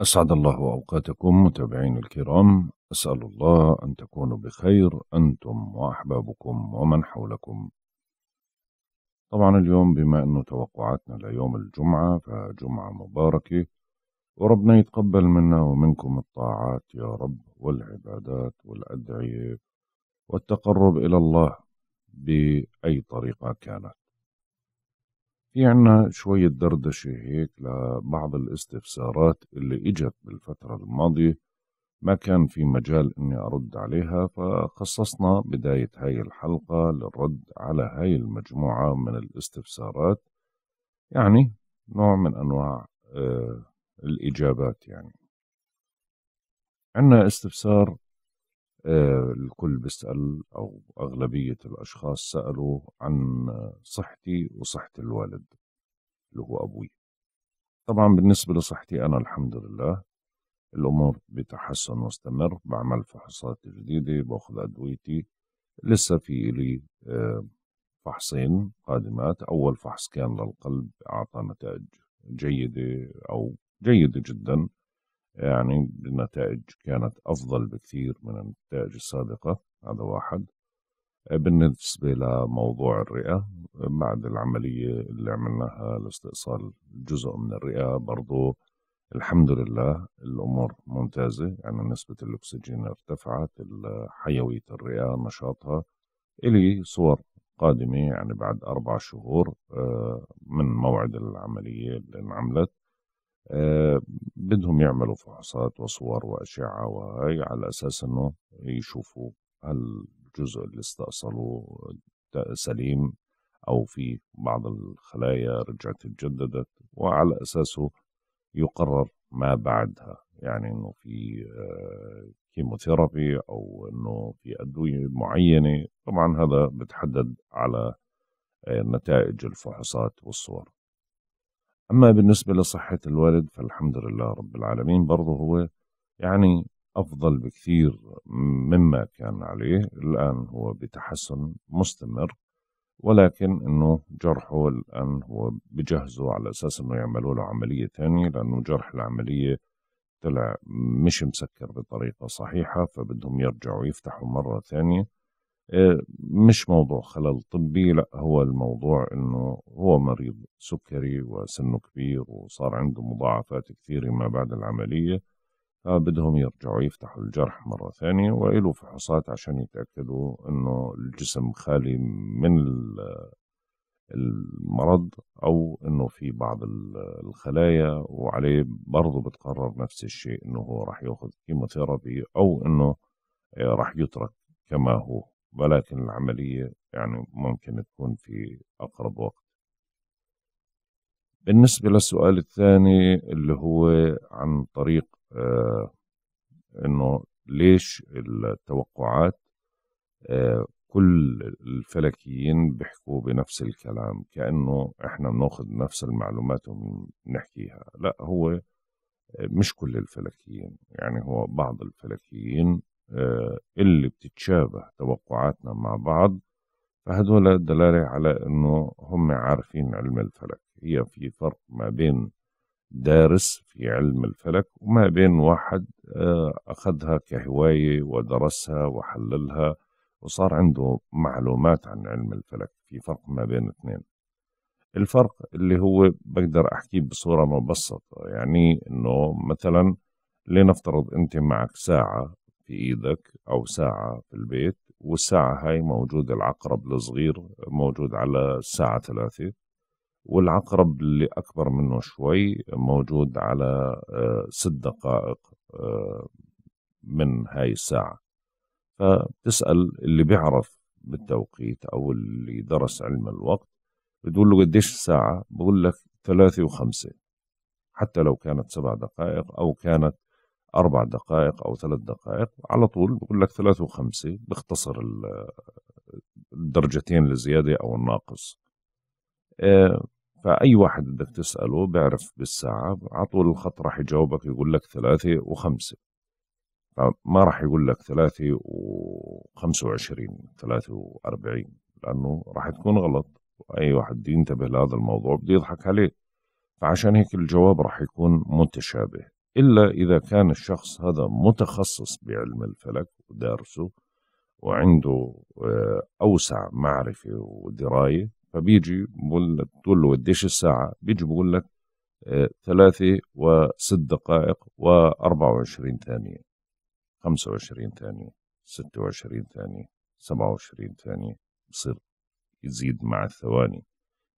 أسعد الله أوقاتكم متابعين الكرام. أسأل الله أن تكونوا بخير أنتم وأحبابكم ومن حولكم. طبعا اليوم بما أنه توقعاتنا ليوم الجمعة فجمعة مباركة. وربنا يتقبل منا ومنكم الطاعات يا رب والعبادات والأدعية والتقرب إلى الله بأي طريقة كانت. في عنا شوية دردشة هيك لبعض الاستفسارات اللي إجت بالفترة الماضية. ما كان في مجال إني أرد عليها فخصصنا بداية هاي الحلقة للرد على هاي المجموعة من الاستفسارات يعني نوع من أنواع آه الإجابات يعني. عندنا استفسار الكل بيسأل أو أغلبية الأشخاص سألوا عن صحتي وصحة الوالد اللي هو أبوي. طبعا بالنسبة لصحتي أنا الحمد لله الأمور بتحسن مستمر بعمل فحوصات جديدة باخذ أدويتي. لسه في لي آه فحصين قادمات. أول فحص كان للقلب أعطى نتائج جيدة أو جيدة جدا. يعني النتائج كانت أفضل بكثير من النتائج السابقة هذا واحد. بالنسبة لموضوع الرئة بعد العملية اللي عملناها لاستئصال جزء من الرئة برضو الحمد لله الأمور ممتازة يعني نسبة الأكسجين ارتفعت حيوية الرئة نشاطها إلي صور قادمة يعني بعد أربع شهور من موعد العملية اللي انعملت. بدهم يعملوا فحوصات وصور وأشعة وهي على أساس أنه يشوفوا هل الجزء اللي استأصلوه سليم أو في بعض الخلايا رجعت تجددت وعلى أساسه يقرر ما بعدها. يعني أنه في أه كيموثيرابي أو أنه في أدوية معينة. طبعا هذا بتحدد على أه نتائج الفحوصات والصور. أما بالنسبة لصحة الوالد فالحمد لله رب العالمين برضه هو يعني أفضل بكثير مما كان عليه. الآن هو بتحسن مستمر ولكن إنه جرحه الآن هو بجهزه على أساس إنه يعملوا له عملية ثانية لأنه جرح العملية طلع مش مسكر بطريقة صحيحة فبدهم يرجعوا يفتحوا مرة ثانية. مش موضوع خلل طبي لا هو الموضوع إنه هو مريض سكري وسنه كبير وصار عنده مضاعفات كثيرة ما بعد العملية فبدهم يرجعوا يفتحوا الجرح مرة ثانية وإلوا فحوصات عشان يتأكدوا إنه الجسم خالي من المرض أو إنه في بعض الخلايا وعليه برضه بتقرر نفس الشيء إنه هو راح ياخذ كيموثيرابي أو إنه راح يترك كما هو. ولكن العملية يعني ممكن تكون في أقرب وقت. بالنسبة للسؤال الثاني اللي هو عن طريق آه إنه ليش التوقعات آه كل الفلكيين بيحكوا بنفس الكلام كأنه إحنا بناخذ نفس المعلومات وبنحكيها لا هو مش كل الفلكيين يعني هو بعض الفلكيين اللي بتتشابه توقعاتنا مع بعض فهدول دلالة على إنه هم عارفين علم الفلك. هي في فرق ما بين دارس في علم الفلك وما بين واحد أخذها كهواية ودرسها وحللها وصار عنده معلومات عن علم الفلك. في فرق ما بين اثنين. الفرق اللي هو بقدر أحكيه بصورة مبسطة يعني إنه مثلا لنفترض أنت معك ساعة في إيدك أو ساعة في البيت والساعة هاي موجود العقرب الصغير موجود على الساعة ثلاثة والعقرب اللي أكبر منه شوي موجود على ست دقائق من هاي الساعة. فبتسأل اللي بيعرف بالتوقيت أو اللي درس علم الوقت بتقول له قديش الساعة؟ بقول لك ثلاثة وخمسة حتى لو كانت سبع دقائق أو كانت أربع دقائق أو ثلاث دقائق على طول بقول لك ثلاثة وخمسة بيختصر الدرجتين الزيادة أو الناقص. فأي واحد بدك تسأله بيعرف بالساعة على طول الخط راح يجاوبك يقول لك ثلاثة وخمسة. فما راح يقول لك ثلاثة وخمسة وعشرين ثلاثة وأربعين لأنه راح تكون غلط. وأي واحد ينتبه لهذا الموضوع بده يضحك عليه. فعشان هيك الجواب راح يكون متشابه. إلا إذا كان الشخص هذا متخصص بعلم الفلك ودارسه وعنده آه، أوسع معرفة ودراية فبيجي بقول تقول له قديش الساعة؟ بيجي بقول لك آه، ثلاثة وست دقائق وأربعة وعشرين ثانية خمسة وعشرين ثانية ستة وعشرين ثانية سبعة وعشرين ثانية بصير يزيد مع الثواني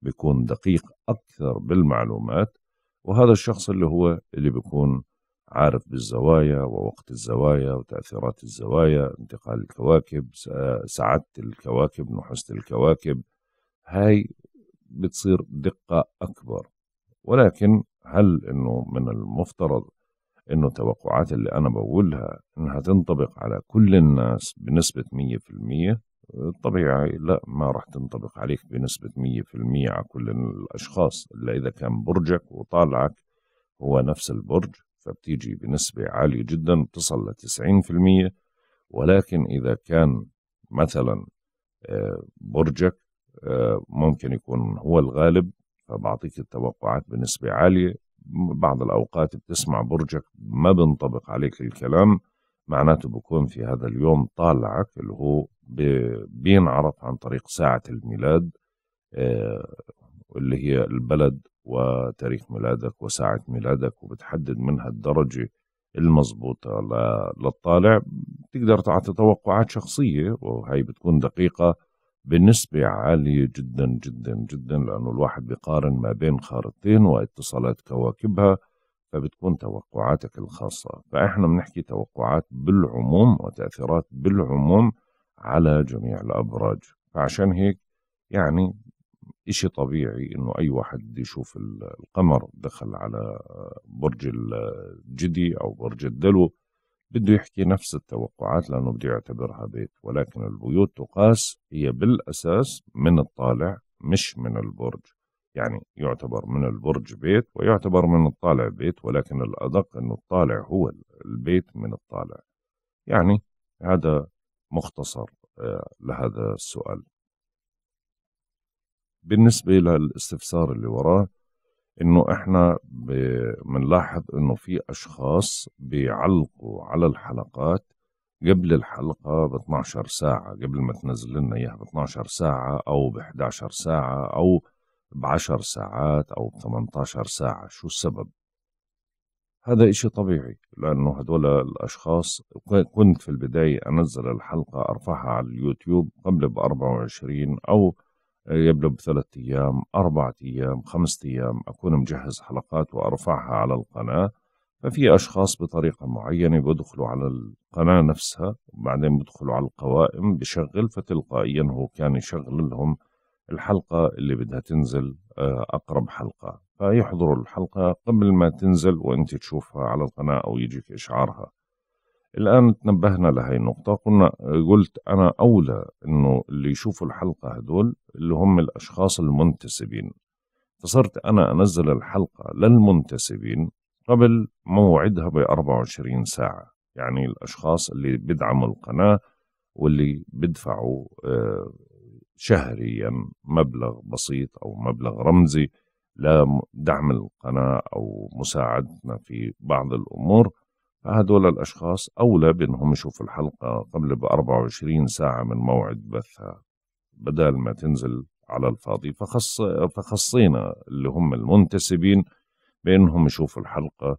بيكون دقيق أكثر بالمعلومات وهذا الشخص اللي هو اللي بيكون عارف بالزوايا ووقت الزوايا وتأثيرات الزوايا انتقال الكواكب سعادة الكواكب نحوست الكواكب هاي بتصير دقة أكبر. ولكن هل إنه من المفترض إنه التوقعات اللي أنا بقولها إنها تنطبق على كل الناس بنسبة مية في المية؟ طبيعي لا ما راح تنطبق عليك بنسبة مية في المية على كل الأشخاص إلا إذا كان برجك وطالعك هو نفس البرج فبتيجي بنسبة عالية جدا بتصل في المية ولكن إذا كان مثلا آه، برجك آه، ممكن يكون هو الغالب فبعطيك التوقعات بنسبة عالية. بعض الأوقات بتسمع برجك ما بنطبق عليك الكلام معناته بكون في هذا اليوم طالعك اللي هو بينعرف عن طريق ساعة الميلاد آه، اللي هي البلد وتاريخ ميلادك وساعة ميلادك وبتحدد منها الدرجة المضبوطة للطالع. تقدر تعطي توقعات شخصية وهي بتكون دقيقة بنسبة عالية جدا جدا جدا لأنه الواحد بيقارن ما بين خارطتين واتصالات كواكبها. فبتكون توقعاتك الخاصة. فإحنا بنحكي توقعات بالعموم وتأثيرات بالعموم على جميع الأبراج. فعشان هيك يعني إشي طبيعي إنه أي واحد يشوف القمر دخل على برج الجدي أو برج الدلو بده يحكي نفس التوقعات لأنه بده يعتبرها بيت. ولكن البيوت تقاس هي بالأساس من الطالع مش من البرج. يعني يعتبر من البرج بيت ويعتبر من الطالع بيت ولكن الأدق أنه الطالع هو البيت من الطالع. يعني هذا مختصر آه، لهذا السؤال. بالنسبة للاستفسار اللي وراه إنه إحنا بنلاحظ إنه في أشخاص بيعلقوا على الحلقات قبل الحلقة ب 12 ساعة قبل ما تنزل لنا إياها ب 12 ساعة أو ب 11 ساعة أو ب 10 ساعات أو ب 18 ساعة شو السبب؟ هذا إشي طبيعي لأنه هدول الأشخاص كنت في البداية أنزل الحلقة أرفعها على اليوتيوب قبل ب 24 أو يبدأ بثلاث أيام أربعة أيام خمسة أيام أكون مجهز حلقات وأرفعها على القناة ففي أشخاص بطريقة معينة بدخلوا على القناة نفسها وبعدين بدخلوا على القوائم بشغل فتلقائيا هو كان يشغل لهم الحلقة اللي بدها تنزل آه، أقرب حلقة. فيحضروا الحلقة قبل ما تنزل وأنت تشوفها على القناة أو يجيك إشعارها. الآن تنبهنا لهي النقطة. قلنا قلت أنا أولى إنه اللي يشوفوا الحلقة هدول اللي هم الأشخاص المنتسبين. فصرت أنا أنزل الحلقة للمنتسبين قبل موعدها ب 24 ساعة. يعني الأشخاص اللي بدعموا القناة واللي بدفعوا آه، شهريا مبلغ بسيط أو مبلغ رمزي لدعم القناة أو مساعدتنا في بعض الأمور. فهدول الأشخاص أولى بأنهم يشوفوا الحلقة قبل ب 24 ساعة من موعد بثها بدل ما تنزل على الفاضي. فخص فخصينا اللي هم المنتسبين بأنهم يشوفوا الحلقة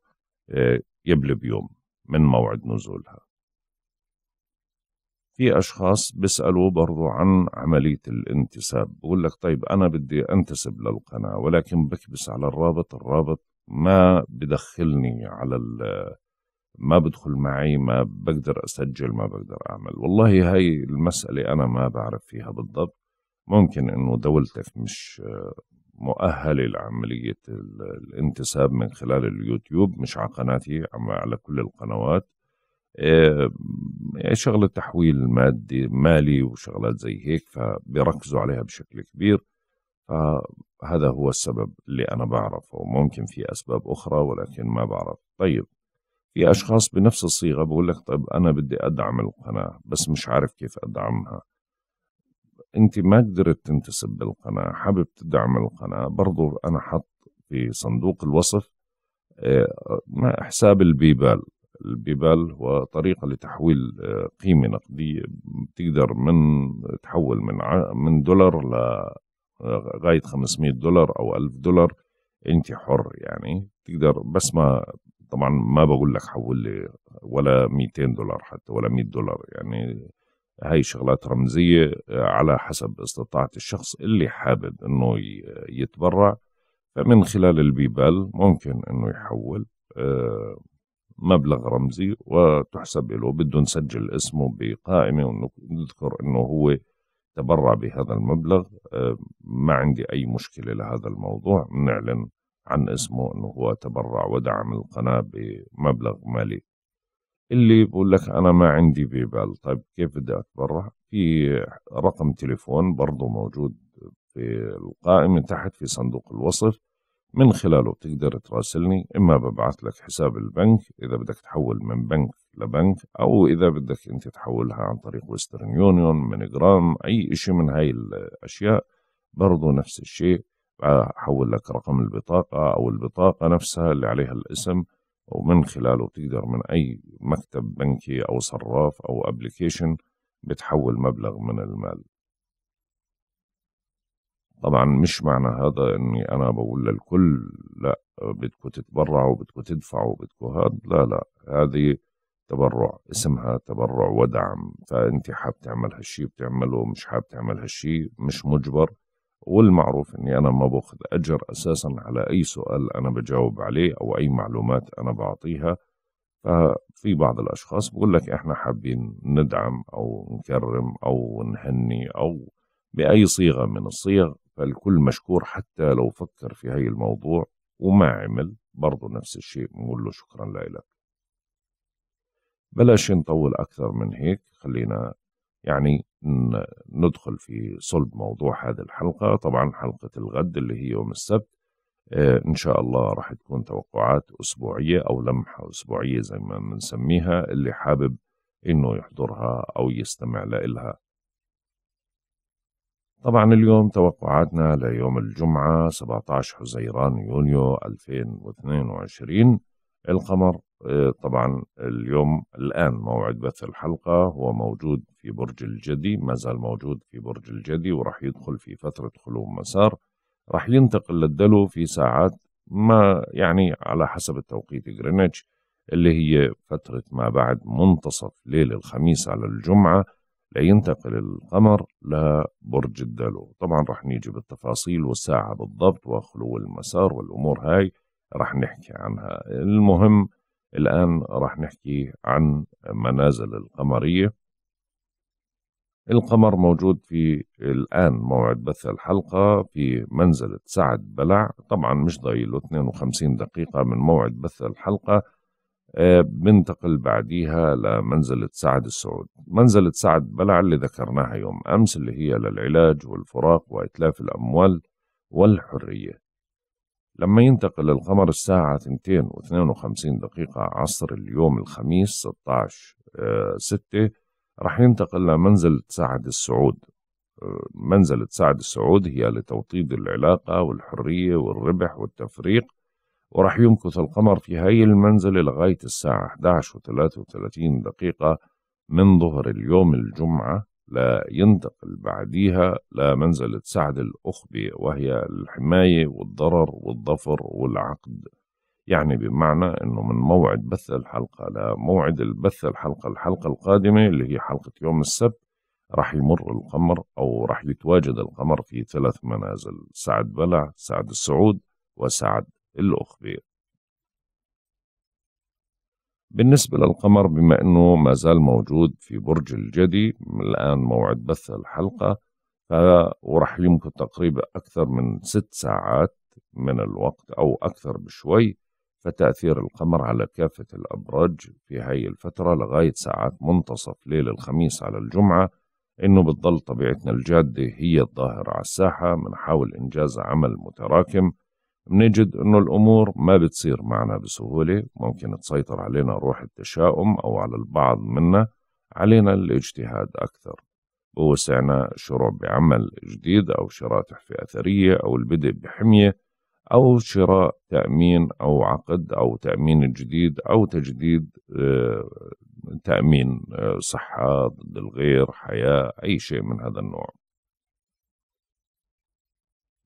قبل آه، بيوم من موعد نزولها. في أشخاص بيسألوا برضو عن عملية الانتساب بقول لك طيب أنا بدي أنتسب للقناة ولكن بكبس على الرابط الرابط ما بدخلني على ما بدخل معي ما بقدر أسجل ما بقدر أعمل. والله هاي المسألة أنا ما بعرف فيها بالضبط. ممكن إنه دولتك مش مؤهلة لعملية الانتساب من خلال اليوتيوب مش على قناتي على كل القنوات. إيه شغلة تحويل مادي مالي وشغلات زي هيك فبيركزوا عليها بشكل كبير. فهذا هو السبب اللي أنا بعرفه. ممكن في أسباب أخرى ولكن ما بعرف. طيب في أشخاص بنفس الصيغة بقول لك طيب أنا بدي أدعم القناة بس مش عارف كيف أدعمها. أنت ما قدرت تنتسب بالقناة حابب تدعم القناة برضو أنا حط في صندوق الوصف حساب البيبال. البيبال هو طريقة لتحويل قيمة نقدية بتقدر من تحول من من دولار لغاية 500 دولار أو 1000 دولار. أنت حر يعني تقدر بس ما طبعا ما بقول لك حول لي ولا 200 دولار حتى ولا 100 دولار يعني. هاي شغلات رمزية على حسب استطاعة الشخص اللي حابب إنه يتبرع. فمن خلال البيبال ممكن إنه يحول آه، مبلغ رمزي وتحسب له بده نسجل اسمه بقائمة ونذكر إنه هو تبرع بهذا المبلغ. آه، ما عندي أي مشكلة لهذا الموضوع. نعلن عن اسمه إنه هو تبرع ودعم القناة بمبلغ مالي. اللي بقول لك أنا ما عندي بيبال. طيب كيف بدي أتبرع؟ في رقم تليفون برضه موجود في القائمة تحت في صندوق الوصف. من خلاله تقدر تراسلني إما ببعث لك حساب البنك إذا بدك تحول من بنك لبنك أو إذا بدك أنت تحولها عن طريق Western Union MoneyGram أي إشي من هاي الأشياء برضو نفس الشيء. أحول لك رقم البطاقة أو البطاقة نفسها اللي عليها الاسم ومن خلاله تقدر من أي مكتب بنكي أو صراف أو application بتحول مبلغ من المال. طبعا مش معنى هذا إني أنا بقول للكل لا بدكم تتبرعوا بدكم تدفعوا بدكم هذا لا لا هذه تبرع اسمها تبرع ودعم فأنت حاب تعمل هالشي بتعمله مش حاب تعمل هالشي مش مجبر والمعروف إني أنا ما باخذ أجر أساسا على أي سؤال أنا بجاوب عليه أو أي معلومات أنا بعطيها. ففي بعض الأشخاص بقول لك إحنا حابين ندعم أو نكرم أو نهني أو بأي صيغة من الصيغ فالكل مشكور حتى لو فكر في هاي الموضوع وما عمل برضه نفس الشيء بنقول له شكرا لك بلاش نطول أكثر من هيك خلينا يعني ندخل في صلب موضوع هذه الحلقة. طبعا حلقة الغد اللي هي يوم السبت آه، إن شاء الله راح تكون توقعات أسبوعية أو لمحة أسبوعية زي ما بنسميها اللي حابب إنه يحضرها أو يستمع لها طبعا اليوم توقعاتنا ليوم الجمعة 17 حزيران يونيو 2022 القمر آه، طبعا اليوم الآن موعد بث الحلقة هو موجود في برج الجدي ما زال موجود في برج الجدي وراح يدخل في فترة خلو مسار. راح ينتقل للدلو في ساعات ما يعني على حسب التوقيت جرينتش اللي هي فترة ما بعد منتصف ليل الخميس على الجمعة. لينتقل القمر لبرج الدلو طبعا رح نيجي بالتفاصيل والساعة بالضبط وخلو المسار والأمور هاي رح نحكي عنها. المهم الآن رح نحكي عن منازل القمرية. القمر موجود في الآن موعد بث الحلقة في منزلة سعد بلع. طبعا مش ضايله 52 دقيقة من موعد بث الحلقة. بنتقل بعديها لمنزلة سعد السعود. منزلة سعد بلع اللي ذكرناها يوم أمس اللي هي للعلاج والفراق وإتلاف الأموال والحرية. لما ينتقل القمر الساعة 2 و52 دقيقة عصر اليوم الخميس 16 6 رح ينتقل لمنزلة سعد السعود. آه، منزلة سعد السعود هي لتوطيد العلاقة والحرية والربح والتفريق وراح يمكث القمر في هاي المنزلة لغاية الساعة 11 و33 دقيقة من ظهر اليوم الجمعة لا ينتقل بعديها لمنزلة سعد الأخبي وهي الحماية والضرر والظفر والعقد. يعني بمعنى أنه من موعد بث الحلقة لموعد البث الحلقة الحلقة القادمة اللي هي حلقة يوم السبت راح يمر القمر أو راح يتواجد القمر في ثلاث منازل سعد بلع سعد السعود وسعد الأخبير بالنسبة للقمر بما أنه ما زال موجود في برج الجدي الآن موعد بث الحلقة ورح يمكن تقريبا أكثر من ست ساعات من الوقت أو أكثر بشوي فتأثير القمر على كافة الأبراج في هاي الفترة لغاية ساعات منتصف ليل الخميس على الجمعة. إنه بتضل طبيعتنا الجادة هي الظاهرة على الساحة بنحاول إنجاز عمل متراكم بنجد إنه الأمور ما بتصير معنا بسهولة ممكن تسيطر علينا روح التشاؤم أو على البعض منا علينا الاجتهاد أكثر. بوسعنا شروع بعمل جديد أو شراء تحفة أثرية أو البدء بحمية أو شراء تأمين أو عقد أو تأمين جديد أو تجديد آه، تأمين آه، صحة ضد الغير حياة أي شيء من هذا النوع.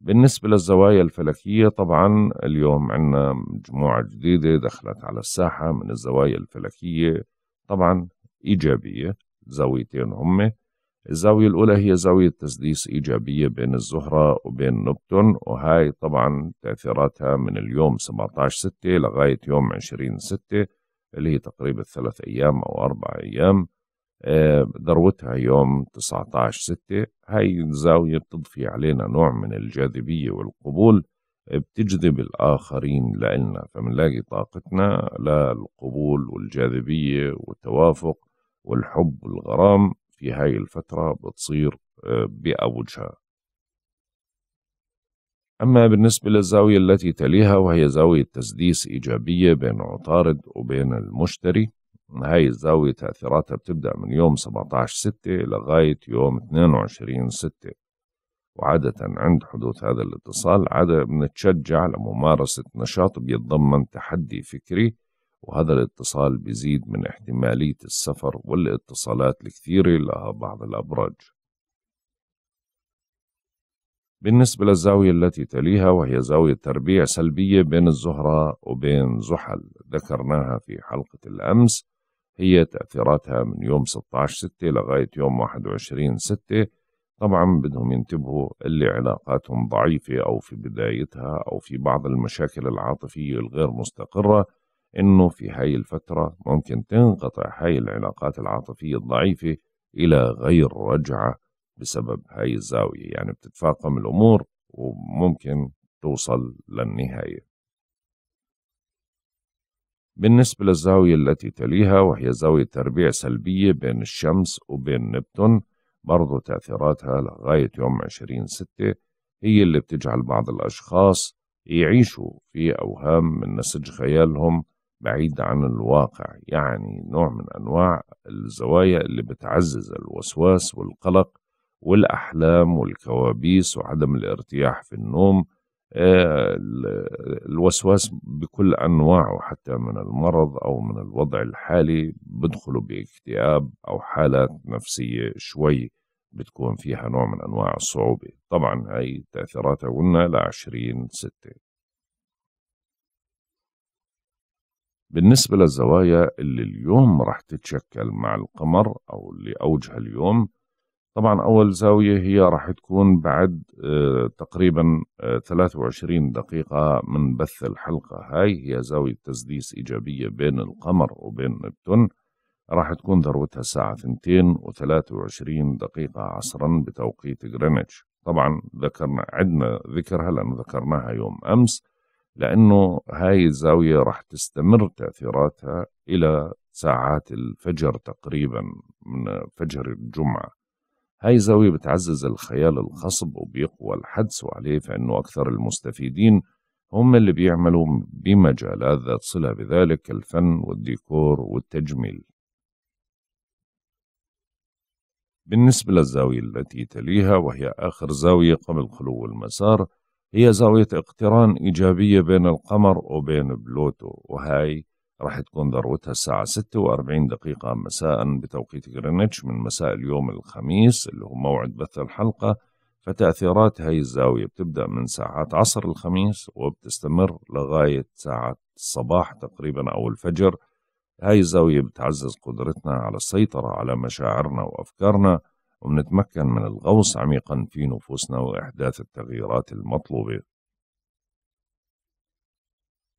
بالنسبة للزوايا الفلكية طبعا اليوم عندنا مجموعة جديدة دخلت على الساحة من الزوايا الفلكية طبعا إيجابية زاويتين هم. الزاوية الأولى هي زاوية تسديس إيجابية بين الزهرة وبين نبتون وهاي طبعا تأثيراتها من اليوم 17 ستة لغاية يوم 20 ستة اللي هي تقريبا ثلاث أيام أو أربع أيام. ذروتها يوم 19 ستة هاي الزاوية بتضفي علينا نوع من الجاذبية والقبول بتجذب الآخرين لإلنا. فمنلاقي طاقتنا للقبول والجاذبية والتوافق والحب والغرام في هاي الفترة بتصير آه، بأوجها أما بالنسبة للزاوية التي تليها وهي زاوية تسديس إيجابية بين عطارد وبين المشتري هاي الزاوية تأثيراتها بتبدأ من يوم 17 ستة لغاية يوم 22 ستة. وعادة عند حدوث هذا الاتصال عادة بنتشجع لممارسة نشاط بيتضمن تحدي فكري وهذا الاتصال بيزيد من احتمالية السفر والاتصالات الكثيرة لها بعض الأبراج. بالنسبة للزاوية التي تليها وهي زاوية تربيع سلبية بين الزهرة وبين زحل ذكرناها في حلقة الأمس. هي تأثيراتها من يوم 16 ستة لغاية يوم 21 ستة. طبعا بدهم ينتبهوا اللي علاقاتهم ضعيفة أو في بدايتها أو في بعض المشاكل العاطفية الغير مستقرة إنه في هاي الفترة ممكن تنقطع هاي العلاقات العاطفية الضعيفة إلى غير رجعة بسبب هاي الزاوية. يعني بتتفاقم الأمور وممكن توصل للنهاية. بالنسبة للزاوية التي تليها وهي زاوية تربيع سلبية بين الشمس وبين نبتون برضو تأثيراتها لغاية يوم عشرين ستة هي اللي بتجعل بعض الأشخاص يعيشوا في أوهام من نسج خيالهم بعيد عن الواقع. يعني نوع من أنواع الزوايا اللي بتعزز الوسواس والقلق والأحلام والكوابيس وعدم الارتياح في النوم الوسواس بكل أنواعه حتى من المرض أو من الوضع الحالي بدخلوا باكتئاب أو حالات نفسية شوي بتكون فيها نوع من أنواع الصعوبة. طبعا هاي تأثيراتها قلنا لعشرين ستة. بالنسبة للزوايا اللي اليوم راح تتشكل مع القمر أو اللي أوجها اليوم طبعا أول زاوية هي راح تكون بعد آه، تقريبا 23 آه، دقيقة من بث الحلقة هاي. هي زاوية تسديس إيجابية بين القمر وبين نبتون. راح تكون ذروتها الساعة 2 و23 دقيقة عصرا بتوقيت غرينتش. طبعا ذكرنا عدنا ذكرها لأنه ذكرناها يوم أمس لأنه هاي الزاوية راح تستمر تأثيراتها إلى ساعات الفجر تقريبا من فجر الجمعة. هاي الزاوية بتعزز الخيال الخصب وبيقوى الحدس وعليه فإنه أكثر المستفيدين هم اللي بيعملوا بمجالات ذات صلة بذلك الفن والديكور والتجميل. بالنسبة للزاوية التي تليها وهي آخر زاوية قبل خلو المسار هي زاوية اقتران إيجابية بين القمر وبين بلوتو وهاي راح تكون ذروتها الساعة 46 دقيقة. مساء بتوقيت غرينتش من مساء اليوم الخميس اللي هو موعد بث الحلقة. فتأثيرات هاي الزاوية بتبدأ من ساعات عصر الخميس وبتستمر لغاية ساعة الصباح تقريبا أو الفجر. هاي الزاوية بتعزز قدرتنا على السيطرة على مشاعرنا وأفكارنا وبنتمكن من الغوص عميقا في نفوسنا وإحداث التغييرات المطلوبة.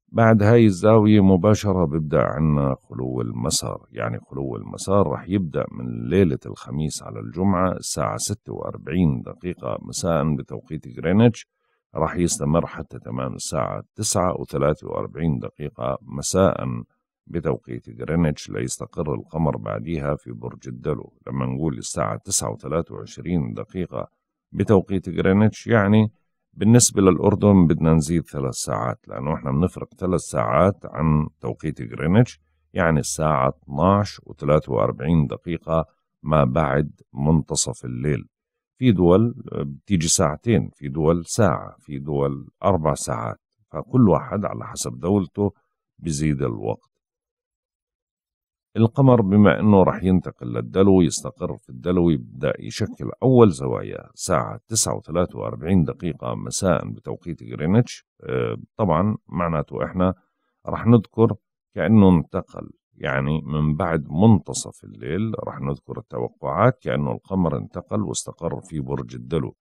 بعد هاي الزاوية مباشرة بيبدأ عنا خلو المسار. يعني خلو المسار رح يبدأ من ليلة الخميس على الجمعة الساعة 46 دقيقة مساء بتوقيت غرينتش. رح يستمر حتى تمام الساعة 9 و43 دقيقة مساء بتوقيت غرينتش ليستقر القمر بعديها في برج الدلو. لما نقول الساعة 9 و23 دقيقة بتوقيت غرينتش يعني بالنسبة للأردن بدنا نزيد ثلاث ساعات لأنه إحنا بنفرق ثلاث ساعات عن توقيت غرينتش يعني الساعة 12 و43 دقيقة ما بعد منتصف الليل. في دول بتيجي ساعتين في دول ساعة في دول أربع ساعات فكل واحد على حسب دولته بزيد الوقت. القمر بما أنه رح ينتقل للدلو يستقر في الدلو يبدأ يشكل أول زوايا. الساعة 9 و43 دقيقة مساء بتوقيت غرينتش. آه، طبعا معناته إحنا رح نذكر كأنه انتقل يعني من بعد منتصف الليل رح نذكر التوقعات كأنه القمر انتقل واستقر في برج الدلو.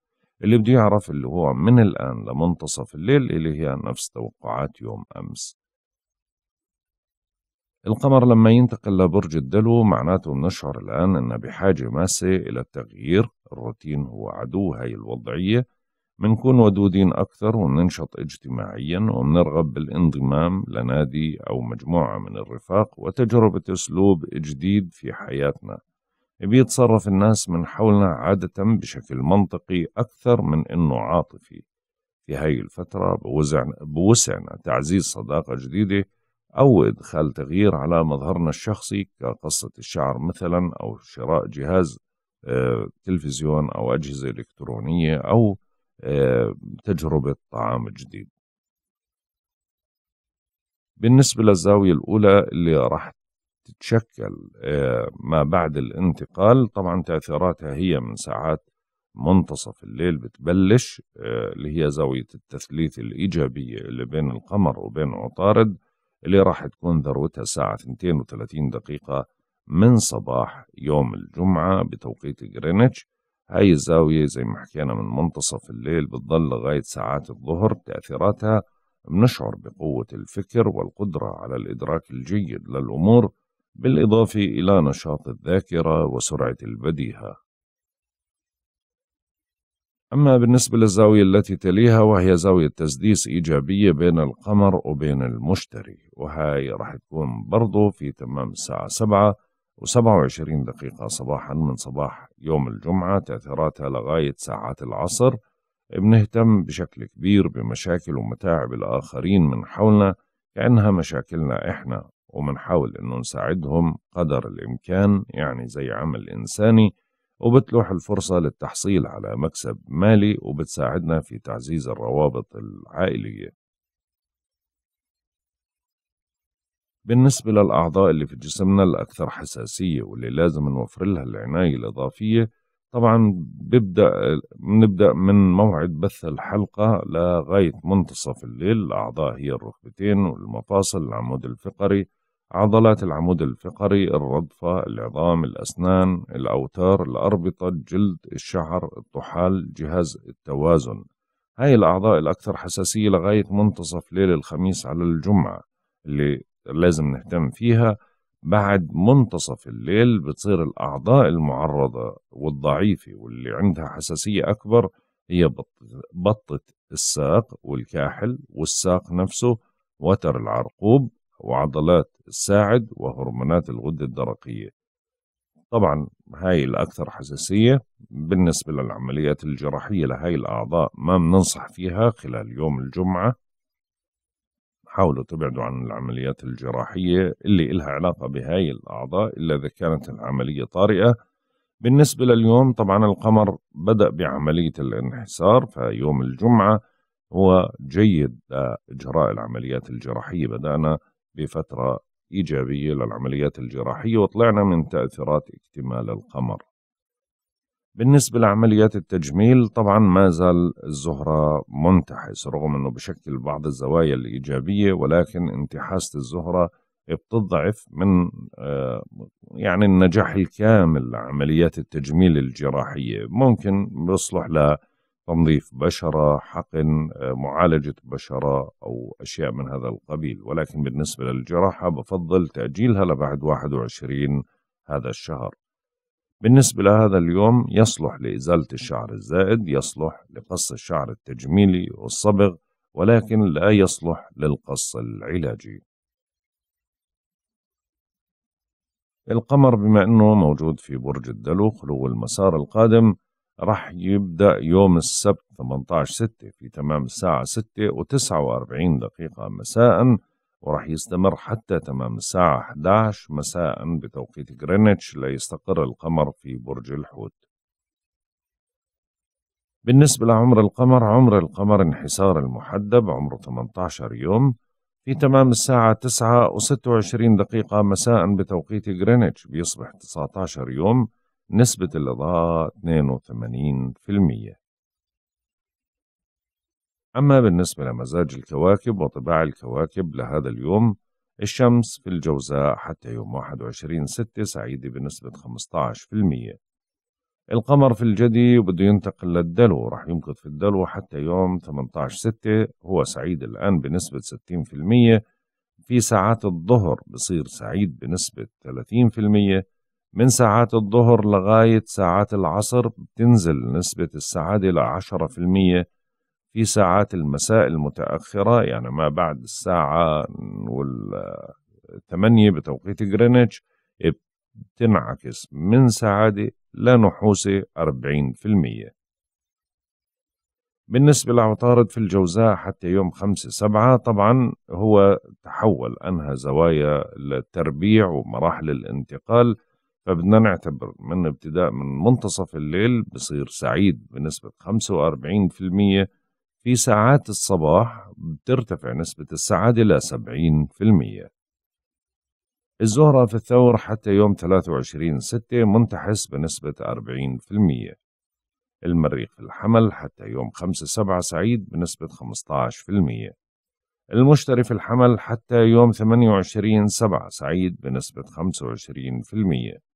اللي بده يعرف اللي هو من الآن لمنتصف الليل اللي هي نفس توقعات يوم أمس. القمر لما ينتقل لبرج الدلو معناته بنشعر الآن أنه بحاجة ماسة إلى التغيير الروتين هو عدو هاي الوضعية. منكون ودودين أكثر ومننشط اجتماعيا ومنرغب بالانضمام لنادي أو مجموعة من الرفاق وتجربة أسلوب جديد في حياتنا. بيتصرف الناس من حولنا عادة بشكل منطقي أكثر من أنه عاطفي. في هاي الفترة بوسعنا تعزيز صداقة جديدة أو إدخال تغيير على مظهرنا الشخصي كقصة الشعر مثلا أو شراء جهاز آه، تلفزيون أو أجهزة إلكترونية أو آه، تجربة طعام جديد. بالنسبة للزاوية الأولى اللي راح تتشكل آه، ما بعد الانتقال طبعا تأثيراتها هي من ساعات منتصف الليل بتبلش اللي هي زاوية التثليث الإيجابية اللي بين القمر وبين عطارد اللي راح تكون ذروتها الساعة 32 دقيقة من صباح يوم الجمعة بتوقيت جرينتش هاي الزاوية زي ما حكينا من منتصف الليل بتضل لغاية ساعات الظهر تأثيراتها بنشعر بقوة الفكر والقدرة على الإدراك الجيد للأمور بالإضافة إلى نشاط الذاكرة وسرعة البديهة. أما بالنسبة للزاوية التي تليها وهي زاوية تسديس إيجابية بين القمر وبين المشتري وهي راح تكون برضو في تمام الساعة سبعة وسبعة وعشرين دقيقة صباحا من صباح يوم الجمعة تأثيراتها لغاية ساعات العصر. بنهتم بشكل كبير بمشاكل ومتاعب الآخرين من حولنا كأنها مشاكلنا إحنا ومنحاول إنه نساعدهم قدر الإمكان يعني زي عمل إنساني وبتلوح الفرصة للتحصيل على مكسب مالي وبتساعدنا في تعزيز الروابط العائلية. بالنسبة للأعضاء اللي في جسمنا الأكثر حساسية واللي لازم نوفر لها العناية الإضافية طبعا ببدأ بنبدأ من موعد بث الحلقة لغاية منتصف الليل. الأعضاء هي الركبتين والمفاصل العمود الفقري عضلات العمود الفقري الردفة العظام الأسنان الأوتار الأربطة الجلد الشعر الطحال جهاز التوازن. هاي الأعضاء الأكثر حساسية لغاية منتصف ليل الخميس على الجمعة اللي لازم نهتم فيها. بعد منتصف الليل بتصير الأعضاء المعرضة والضعيفة واللي عندها حساسية أكبر هي بطة الساق والكاحل والساق نفسه وتر العرقوب وعضلات الساعد وهرمونات الغدة الدرقية. طبعا هاي الأكثر حساسية بالنسبة للعمليات الجراحية لهاي الأعضاء ما بننصح فيها خلال يوم الجمعة. حاولوا تبعدوا عن العمليات الجراحية اللي إلها علاقة بهاي الأعضاء إلا إذا كانت العملية طارئة. بالنسبة لليوم طبعا القمر بدأ بعملية الانحسار فيوم الجمعة هو جيد لإجراء العمليات الجراحية. بدأنا بفترة إيجابية للعمليات الجراحية وطلعنا من تأثيرات اكتمال القمر. بالنسبة لعمليات التجميل طبعا ما زال الزهرة منتحس رغم أنه بشكل بعض الزوايا الإيجابية ولكن انتحاسة الزهرة بتضعف من آه، يعني النجاح الكامل لعمليات التجميل الجراحية. ممكن بيصلح تنظيف بشرة حقن آه، معالجة بشرة أو أشياء من هذا القبيل. ولكن بالنسبة للجراحة بفضل تأجيلها لبعد 21 هذا الشهر. بالنسبة لهذا اليوم يصلح لإزالة الشعر الزائد يصلح لقص الشعر التجميلي والصبغ ولكن لا يصلح للقص العلاجي. القمر بما أنه موجود في برج الدلو خلو المسار القادم راح يبدأ يوم السبت 18 6 في تمام الساعة 6 و49 دقيقة مساء وراح يستمر حتى تمام الساعة 11 مساء بتوقيت غرينتش ليستقر القمر في برج الحوت. بالنسبة لعمر القمر عمر القمر انحسار المحدب عمره 18 يوم في تمام الساعة 9 و26 دقيقة مساء بتوقيت غرينتش بيصبح 19 يوم نسبة الإضاءة 82% أما بالنسبة لمزاج الكواكب وطباع الكواكب لهذا اليوم الشمس في الجوزاء حتى يوم 21 ستة سعيدة بنسبة 15% القمر في الجدي وبده ينتقل للدلو راح يمكث في الدلو حتى يوم 18 ستة هو سعيد الآن بنسبة 60% في ساعات الظهر بصير سعيد بنسبة 30% من ساعات الظهر لغاية ساعات العصر بتنزل نسبة السعادة ل 10% في ساعات المساء المتأخرة يعني ما بعد الساعة والثمانية بتوقيت غرينتش بتنعكس من سعادة لنحوسة 40% بالنسبة لعطارد في الجوزاء حتى يوم خمسة سبعة طبعا هو تحول أنهى زوايا التربيع ومراحل الانتقال فبدنا نعتبر من ابتداء من منتصف الليل بصير سعيد بنسبة 45% في ساعات الصباح بترتفع نسبة السعادة إلى 70% الزهرة في الثور حتى يوم 23 ستة منتحس بنسبة 40% المريخ في الحمل حتى يوم 5 سبعة سعيد بنسبة 15% المشتري في الحمل حتى يوم 28 سبعة سعيد بنسبة 25%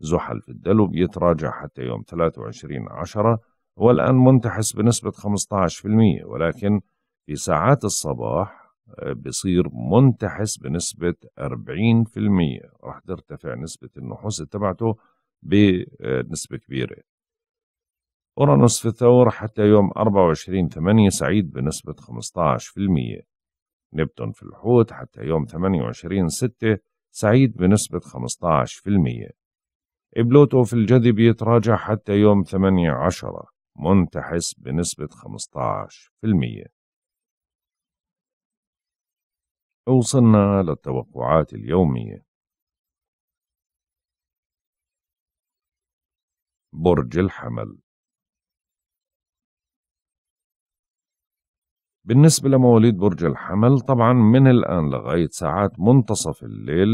زحل في الدلو بيتراجع حتى يوم 23 عشرة والآن منتحس بنسبة 15% ولكن في ساعات الصباح آه، بصير منتحس بنسبة 40% راح ترتفع نسبة النحوس تبعته بنسبة كبيرة. أورانوس في الثور حتى يوم 24 8 سعيد بنسبة 15% نبتون في الحوت حتى يوم 28 6 سعيد بنسبة 15% بلوتو في الجدي بيتراجع حتى يوم 8 10 منتحس بنسبة 15% وصلنا للتوقعات اليومية. برج الحمل. بالنسبة لمواليد برج الحمل طبعا من الآن لغاية ساعات منتصف الليل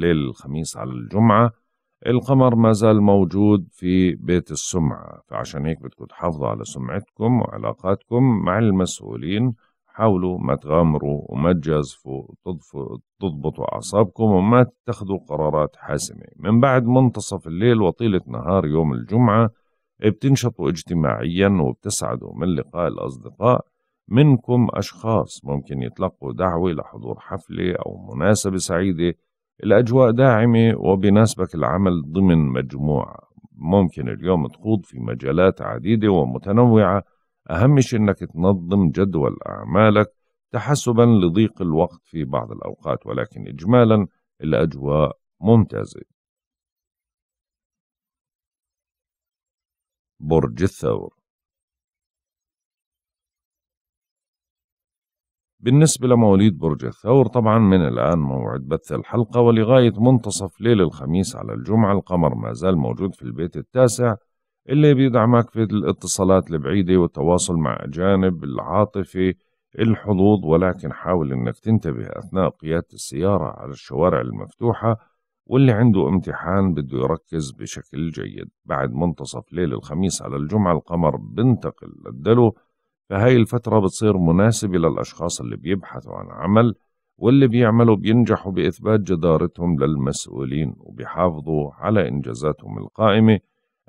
ليل الخميس على الجمعة القمر ما زال موجود في بيت السمعة فعشان هيك بدكم تحافظوا على سمعتكم وعلاقاتكم مع المسؤولين. حاولوا ما تغامروا وما تجازفوا تضبطوا أعصابكم وما تتخذوا قرارات حاسمة. من بعد منتصف الليل وطيلة نهار يوم الجمعة بتنشطوا اجتماعيا وبتسعدوا من لقاء الأصدقاء. منكم أشخاص ممكن يتلقوا دعوة لحضور حفلة أو مناسبة سعيدة الأجواء داعمة وبناسبك العمل ضمن مجموعة. ممكن اليوم تخوض في مجالات عديدة ومتنوعة. أهم شيء أنك تنظم جدول أعمالك تحسبا لضيق الوقت في بعض الأوقات ولكن إجمالا الأجواء ممتازة. برج الثور بالنسبة لمواليد برج الثور طبعا من الآن موعد بث الحلقة ولغاية منتصف ليل الخميس على الجمعة القمر ما زال موجود في البيت التاسع. اللي بيدعمك في الاتصالات البعيدة والتواصل مع أجانب العاطفة الحظوظ ولكن حاول إنك تنتبه أثناء قيادة السيارة على الشوارع المفتوحة واللي عنده امتحان بده يركز بشكل جيد. بعد منتصف ليل الخميس على الجمعة القمر بنتقل للدلو. فهاي الفترة بتصير مناسبة للأشخاص اللي بيبحثوا عن عمل واللي بيعملوا بينجحوا بإثبات جدارتهم للمسؤولين وبيحافظوا على إنجازاتهم القائمة.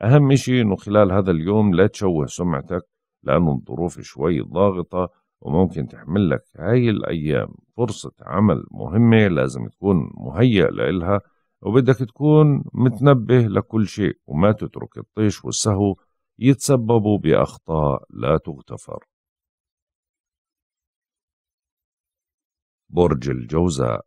أهم شيء إنه خلال هذا اليوم لا تشوه سمعتك لأنه الظروف شوي ضاغطة وممكن تحمل لك هاي الأيام فرصة عمل مهمة لازم تكون مهيأ لإلها وبدك تكون متنبه لكل شيء وما تترك الطيش والسهو يتسببوا بأخطاء لا تغتفر. برج الجوزاء.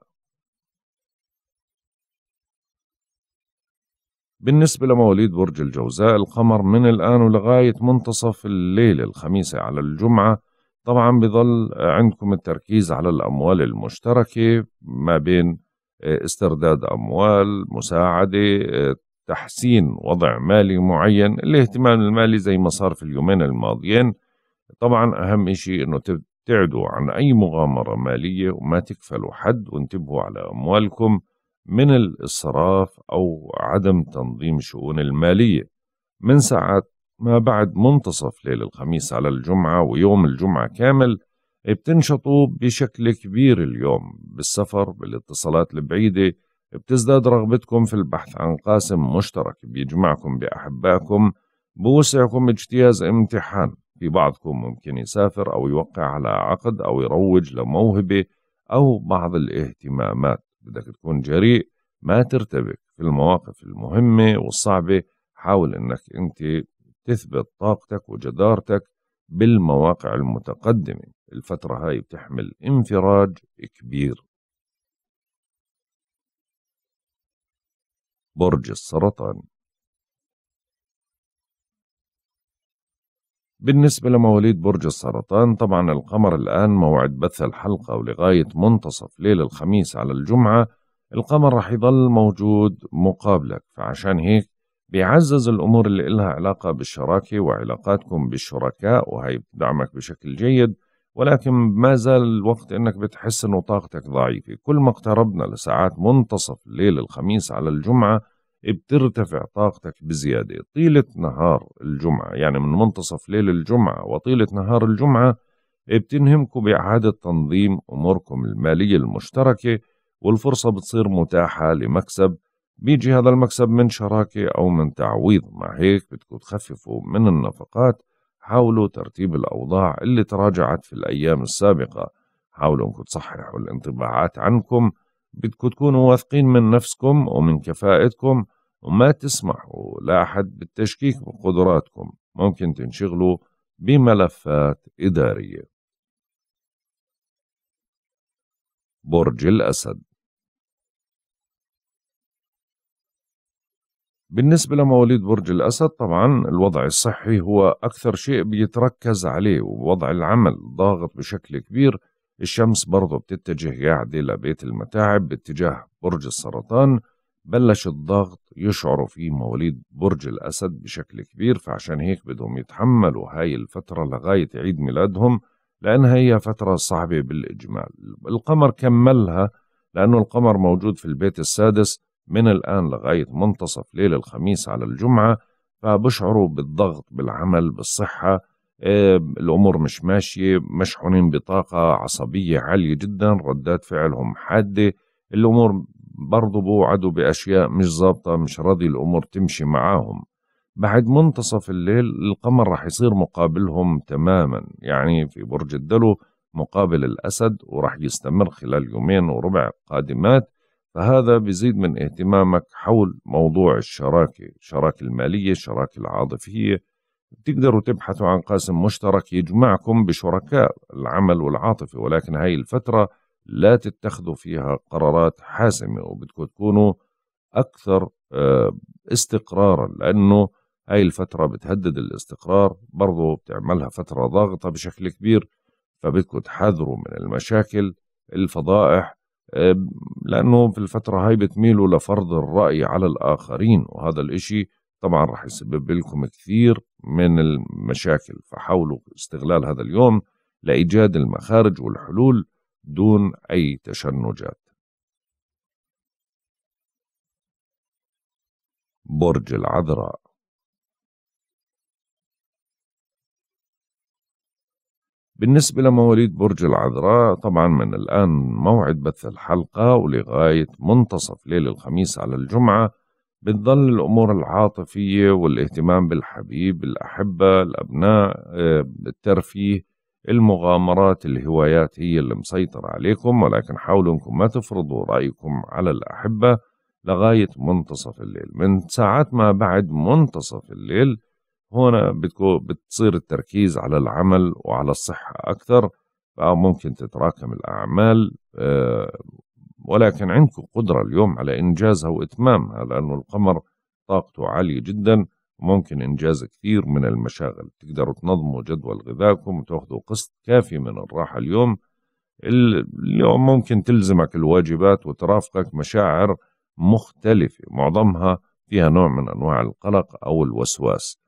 بالنسبة لمواليد برج الجوزاء القمر من الآن ولغاية منتصف الليل الخميس على الجمعة. طبعا بظل عندكم التركيز على الأموال المشتركة ما بين استرداد أموال مساعدة تحسين وضع مالي معين الاهتمام المالي زي ما صار في اليومين الماضيين. طبعا أهم إشي إنه تبتعدوا عن أي مغامرة مالية وما تكفلوا حد وانتبهوا على أموالكم من الإسراف أو عدم تنظيم شؤون المالية. من ساعات ما بعد منتصف ليل الخميس على الجمعة ويوم الجمعة كامل بتنشطوا بشكل كبير اليوم. بالسفر بالاتصالات البعيدة بتزداد رغبتكم في البحث عن قاسم مشترك بيجمعكم بأحبائكم بوسعكم اجتياز امتحان. في بعضكم ممكن يسافر أو يوقع على عقد أو يروج لموهبة أو بعض الاهتمامات. بدك تكون جريء ما ترتبك في المواقف المهمة والصعبة. حاول إنك أنت تثبت طاقتك وجدارتك بالمواقع المتقدمة. الفترة هاي بتحمل انفراج كبير. برج السرطان. بالنسبة لمواليد برج السرطان طبعا القمر الآن موعد بث الحلقة ولغاية منتصف ليل الخميس على الجمعة. القمر رح يضل موجود مقابلك. فعشان هيك بيعزز الأمور اللي إلها علاقة بالشراكة وعلاقاتكم بالشركاء وهي بتدعمك بشكل جيد. ولكن ما زال الوقت إنك بتحس إنه طاقتك ضعيفة. كل ما اقتربنا لساعات منتصف ليل الخميس على الجمعة بترتفع طاقتك بزيادة. طيلة نهار الجمعة يعني من منتصف ليل الجمعة وطيلة نهار الجمعة بتنهمكم بإعادة تنظيم أموركم المالية المشتركة والفرصة بتصير متاحة لمكسب. بيجي هذا المكسب من شراكة أو من تعويض. مع هيك بدكم تخففوا من النفقات حاولوا ترتيب الأوضاع اللي تراجعت في الأيام السابقة. حاولوا أنكم تصححوا الانطباعات عنكم. بدكم تكونوا واثقين من نفسكم ومن كفاءتكم. وما تسمحوا لأحد بالتشكيك بقدراتكم. ممكن تنشغلوا بملفات إدارية. برج الأسد. بالنسبة لمواليد برج الأسد طبعا الوضع الصحي هو أكثر شيء بيتركز عليه ووضع العمل ضاغط بشكل كبير. الشمس برضه بتتجه قاعدة لبيت المتاعب باتجاه برج السرطان. بلش الضغط يشعروا فيه مواليد برج الأسد بشكل كبير فعشان هيك بدهم يتحملوا هاي الفترة لغاية عيد ميلادهم لأنها هي فترة صعبة بالإجمال. القمر كملها لأنه القمر موجود في البيت السادس من الآن لغاية منتصف ليل الخميس على الجمعة فبشعروا بالضغط بالعمل بالصحة. إيه، الأمور مش ماشية مشحونين بطاقة عصبية عالية جدا ردات فعلهم حادة. الأمور برضو بوعدوا بأشياء مش ظابطة مش راضي الأمور تمشي معاهم. بعد منتصف الليل القمر رح يصير مقابلهم تماما يعني في برج الدلو مقابل الأسد ورح يستمر خلال يومين وربع قادمات. فهذا بيزيد من اهتمامك حول موضوع الشراكة الشراكة المالية الشراكة العاطفية. بتقدروا تبحثوا عن قاسم مشترك يجمعكم بشركاء العمل والعاطفة ولكن هاي الفترة لا تتخذوا فيها قرارات حاسمة وبدكم تكونوا أكثر آه، استقرارا لأنه هاي الفترة بتهدد الاستقرار برضو بتعملها فترة ضاغطة بشكل كبير فبدكم تحذروا من المشاكل الفضائح لأنه في الفترة هاي بتميلوا لفرض الرأي على الآخرين وهذا الإشي طبعا رح يسبب لكم كثير من المشاكل فحاولوا استغلال هذا اليوم لإيجاد المخارج والحلول دون أي تشنجات. برج العذراء. بالنسبة لمواليد برج العذراء طبعا من الآن موعد بث الحلقة ولغاية منتصف ليل الخميس على الجمعة بتظل الأمور العاطفية والاهتمام بالحبيب الأحبة الأبناء آه، الترفيه المغامرات الهوايات هي اللي مسيطرة عليكم ولكن حاولوا أنكم ما تفرضوا رأيكم على الأحبة لغاية منتصف الليل. من ساعات ما بعد منتصف الليل هون بتصير التركيز على العمل وعلى الصحة أكثر فممكن تتراكم الأعمال آه، ولكن عندكم قدرة اليوم على إنجازها وإتمامها لأنه القمر طاقته عالية جدا. وممكن إنجاز كثير من المشاغل. تقدروا تنظموا جدول غذائكم وتأخذوا قسط كافي من الراحة. اليوم اليوم ممكن تلزمك الواجبات وترافقك مشاعر مختلفة. معظمها فيها نوع من أنواع القلق أو الوسواس.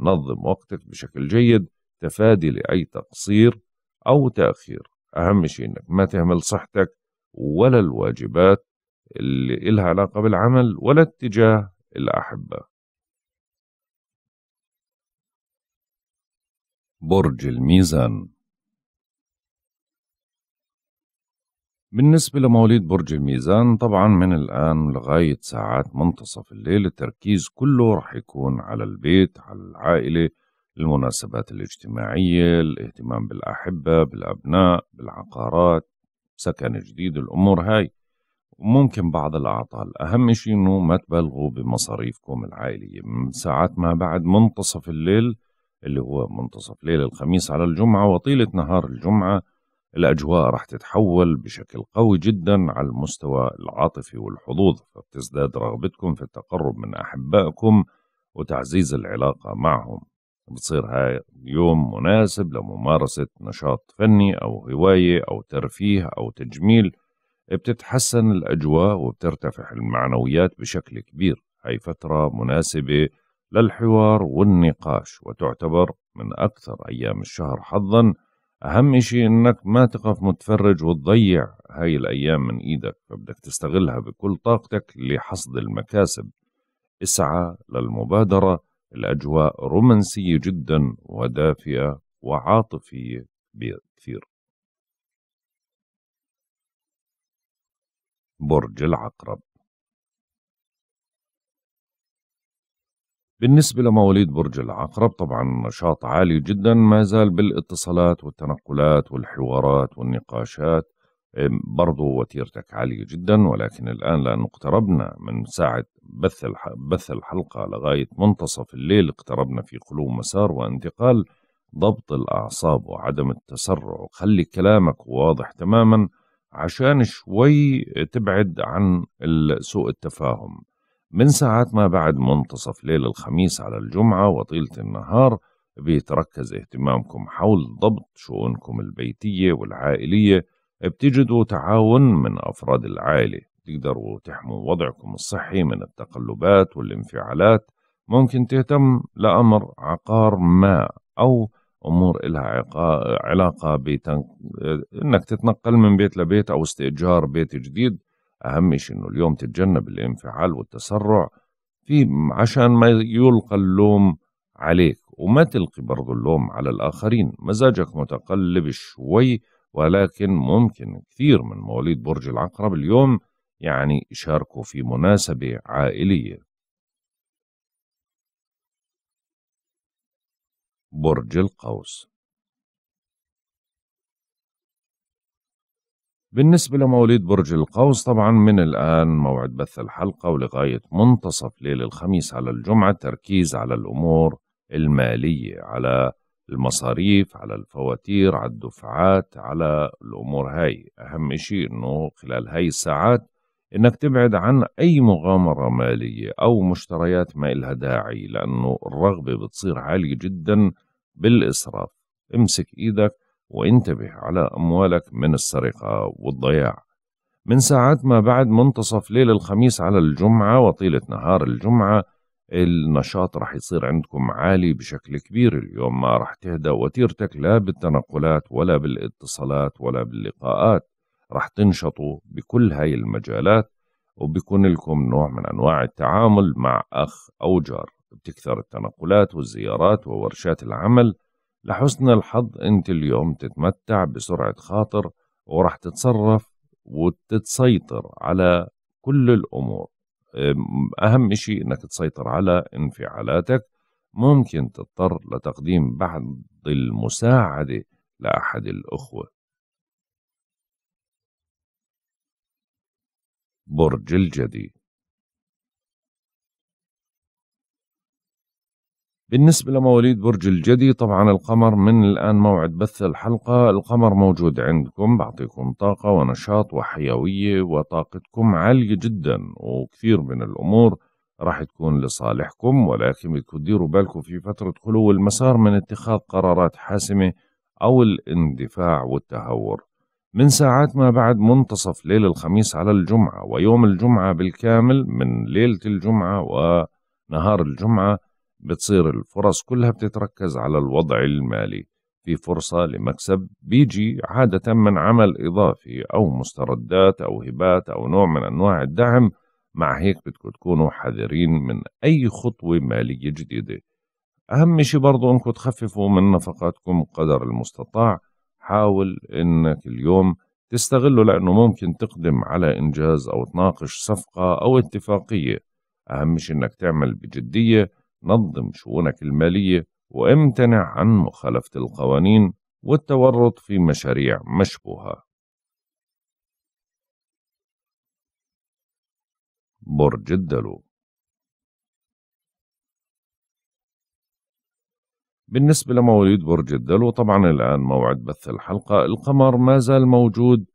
نظم وقتك بشكل جيد تفادي لأي تقصير أو تأخير. أهم شيء إنك ما تهمل صحتك ولا الواجبات اللي إلها علاقة بالعمل ولا اتجاه الأحبة. برج الميزان. بالنسبة لمواليد برج الميزان طبعا من الآن لغاية ساعات منتصف الليل التركيز كله رح يكون على البيت على العائلة المناسبات الاجتماعية الاهتمام بالأحبة بالأبناء بالعقارات. سكن جديد الأمور هاي. وممكن بعض الأعطال. أهم شيء إنه ما تبالغوا بمصاريفكم العائلية. من ساعات ما بعد منتصف الليل اللي هو منتصف ليل الخميس على الجمعة وطيلة نهار الجمعة. الأجواء رح تتحول بشكل قوي جدا على المستوى العاطفي والحظوظ فبتزداد رغبتكم في التقرب من أحبائكم وتعزيز العلاقة معهم. بتصير هاي يوم مناسب لممارسة نشاط فني أو هواية أو ترفيه أو تجميل. بتتحسن الأجواء وبترتفع المعنويات بشكل كبير. هاي فترة مناسبة للحوار والنقاش وتعتبر من أكثر أيام الشهر حظا. أهم إشي إنك ما تقف متفرج وتضيع هاي الأيام من إيدك فبدك تستغلها بكل طاقتك لحصد المكاسب. اسعى للمبادرة الأجواء رومانسية جدا ودافئة وعاطفية كثير برج العقرب بالنسبة لمواليد برج العقرب طبعا نشاط عالي جدا ما زال بالاتصالات والتنقلات والحوارات والنقاشات برضو وتيرتك عالية جدا ولكن الآن لأنه اقتربنا من ساعة بث بث الحلقة لغاية منتصف الليل اقتربنا في خلو مسار وانتقال ضبط الأعصاب وعدم التسرع. وخلي كلامك واضح تماما عشان شوي تبعد عن سوء التفاهم. من ساعات ما بعد منتصف ليل الخميس على الجمعة وطيلة النهار بيتركز اهتمامكم حول ضبط شؤونكم البيتية والعائلية. بتجدوا تعاون من أفراد العائلة. تقدروا تحموا وضعكم الصحي من التقلبات والانفعالات. ممكن تهتم لأمر عقار ما أو أمور إلها علاقة بتن... إنك تتنقل من بيت لبيت أو استئجار بيت جديد. أهم شيء إنه اليوم تتجنب الانفعال والتسرع في عشان ما يلقى اللوم عليك وما تلقي برضو اللوم على الآخرين. مزاجك متقلب شوي ولكن ممكن كثير من مواليد برج العقرب اليوم يعني يشاركوا في مناسبة عائلية. برج القوس بالنسبة لمواليد برج القوس طبعا من الآن موعد بث الحلقة ولغاية منتصف ليل الخميس على الجمعة تركيز على الأمور المالية على المصاريف على الفواتير على الدفعات على الأمور. هاي أهم شيء أنه خلال هاي الساعات إنك تبعد عن أي مغامرة مالية أو مشتريات ما إلها داعي لأنه الرغبة بتصير عالية جدا بالإسراف. امسك إيدك وانتبه على أموالك من السرقة والضياع. من ساعات ما بعد منتصف ليل الخميس على الجمعة وطيلة نهار الجمعة النشاط رح يصير عندكم عالي بشكل كبير. اليوم ما رح تهدى وتيرتك لا بالتنقلات ولا بالاتصالات ولا باللقاءات. رح تنشطوا بكل هاي المجالات وبيكون لكم نوع من أنواع التعامل مع أخ أو جار. بتكثر التنقلات والزيارات وورشات العمل لحسن الحظ أنت اليوم تتمتع بسرعة خاطر ورح تتصرف وتتسيطر على كل الأمور. أهم شيء أنك تسيطر على انفعالاتك. ممكن تضطر لتقديم بعض المساعدة لأحد الأخوة. برج الجدي بالنسبة لمواليد برج الجدي طبعا القمر من الآن موعد بث الحلقة. القمر موجود عندكم بعطيكم طاقة ونشاط وحيوية وطاقتكم عالية جدا وكثير من الأمور راح تكون لصالحكم ولكن بدكم تديروا بالكم في فترة خلو المسار من اتخاذ قرارات حاسمة أو الاندفاع والتهور. من ساعات ما بعد منتصف ليل الخميس على الجمعة ويوم الجمعة بالكامل من ليلة الجمعة ونهار الجمعة بتصير الفرص كلها بتتركز على الوضع المالي. في فرصة لمكسب بيجي عادة من عمل إضافي أو مستردات أو هبات أو نوع من أنواع الدعم. مع هيك بدكم تكونوا حذرين من أي خطوة مالية جديدة. أهم شي برضو أنكم تخففوا من نفقاتكم قدر المستطاع. حاول أنك اليوم تستغله لأنه ممكن تقدم على إنجاز أو تناقش صفقة أو اتفاقية. أهم شي أنك تعمل بجدية نظم شؤونك المالية وامتنع عن مخالفة القوانين والتورط في مشاريع مشبوهة. برج الدلو. بالنسبة لمواليد برج الدلو طبعا الآن موعد بث الحلقة. القمر ما زال موجود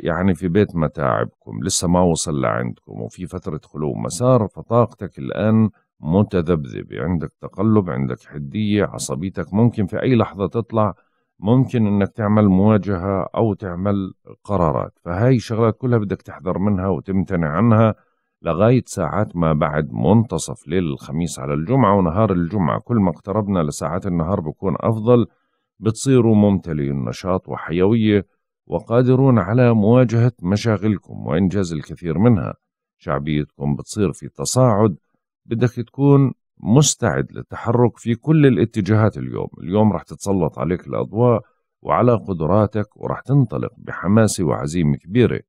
يعني في بيت متاعبكم لسه ما وصل لعندكم وفي فترة خلو مسار فطاقتك الآن متذبذبة عندك تقلب عندك حدية عصبيتك ممكن في أي لحظة تطلع ممكن إنك تعمل مواجهة أو تعمل قرارات. فهاي الشغلات كلها بدك تحذر منها وتمتنع عنها لغاية ساعات ما بعد منتصف ليل الخميس على الجمعة ونهار الجمعة. كل ما اقتربنا لساعات النهار بكون أفضل. بتصيروا ممتلئ النشاط وحيوية وقادرون على مواجهة مشاغلكم وإنجاز الكثير منها. شعبيتكم بتصير في تصاعد بدك تكون مستعد للتحرك في كل الاتجاهات اليوم. اليوم رح تتسلط عليك الأضواء وعلى قدراتك ورح تنطلق بحماسة وعزيمة كبيرة.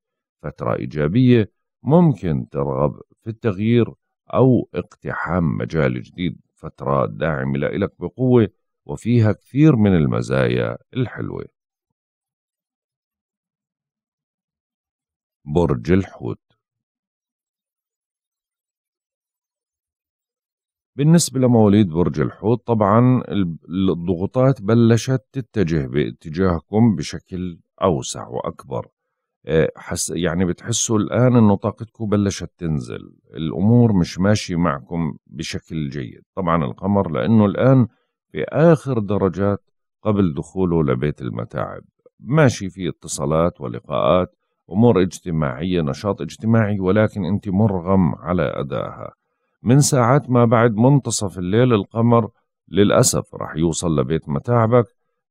فترة إيجابية ممكن ترغب في التغيير أو اقتحام مجال جديد. فترة داعمة لك بقوة وفيها كثير من المزايا الحلوة. برج الحوت بالنسبة لمواليد برج الحوت طبعا الضغوطات بلشت تتجه باتجاهكم بشكل أوسع وأكبر. آه، حس يعني بتحسوا الآن إنه طاقتكم بلشت تنزل. الأمور مش ماشية معكم بشكل جيد. طبعا القمر لأنه الآن في آخر درجات قبل دخوله لبيت المتاعب. ماشي في اتصالات ولقاءات أمور اجتماعية نشاط اجتماعي ولكن أنت مرغم على أدائها. من ساعات ما بعد منتصف الليل القمر للأسف رح يوصل لبيت متاعبك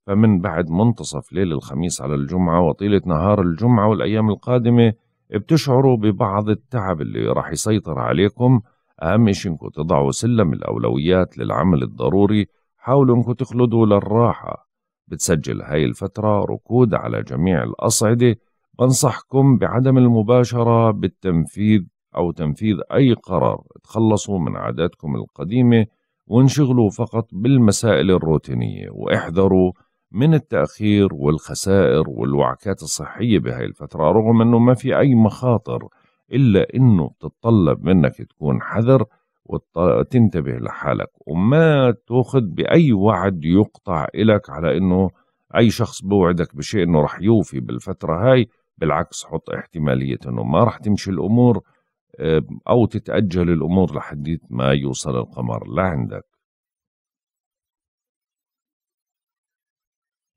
فمن بعد منتصف ليل الخميس على الجمعة وطيلة نهار الجمعة والأيام القادمة بتشعروا ببعض التعب اللي راح يسيطر عليكم. أهم شيء إنكم تضعوا سلم الأولويات للعمل الضروري حاولوا إنكم تخلدوا للراحة. بتسجل هاي الفترة ركود على جميع الأصعدة. بنصحكم بعدم المباشرة بالتنفيذ أو تنفيذ أي قرار. تخلصوا من عاداتكم القديمة وانشغلوا فقط بالمسائل الروتينية واحذروا من التأخير والخسائر والوعكات الصحية بهاي الفترة رغم أنه ما في أي مخاطر إلا أنه بتتطلب منك تكون حذر وتنتبه لحالك وما تأخذ بأي وعد يقطع إلك على أنه أي شخص بوعدك بشيء أنه رح يوفي بالفترة هاي بالعكس حط احتمالية أنه ما رح تمشي الأمور أو تتأجل الأمور لحد ما يوصل القمر. لعندك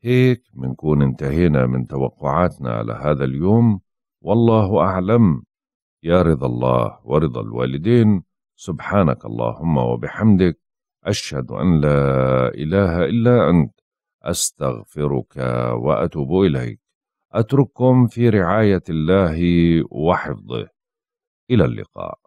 هيك بنكون انتهينا من توقعاتنا لهذا اليوم. والله أعلم. يا رضا الله ورضا الوالدين. سبحانك اللهم وبحمدك. أشهد أن لا إله إلا أنت. أستغفرك وأتوب إليك. أترككم في رعاية الله وحفظه. إلى اللقاء.